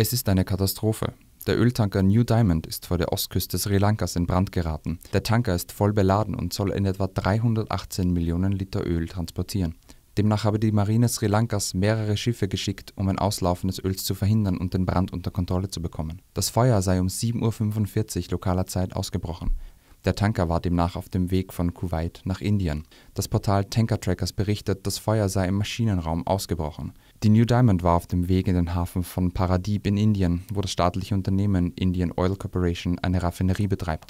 Es ist eine Katastrophe. Der Öltanker New Diamond ist vor der Ostküste Sri Lankas in Brand geraten. Der Tanker ist voll beladen und soll in etwa 318 Millionen Liter Öl transportieren. Demnach habe die Marine Sri Lankas mehrere Schiffe geschickt, um ein Auslaufen des Öls zu verhindern und den Brand unter Kontrolle zu bekommen. Das Feuer sei um 7.45 Uhr lokaler Zeit ausgebrochen. Der Tanker war demnach auf dem Weg von Kuwait nach Indien. Das Portal Tanker Trackers berichtet, das Feuer sei im Maschinenraum ausgebrochen. Die New Diamond war auf dem Weg in den Hafen von Paradip in Indien, wo das staatliche Unternehmen Indian Oil Corporation eine Raffinerie betreibt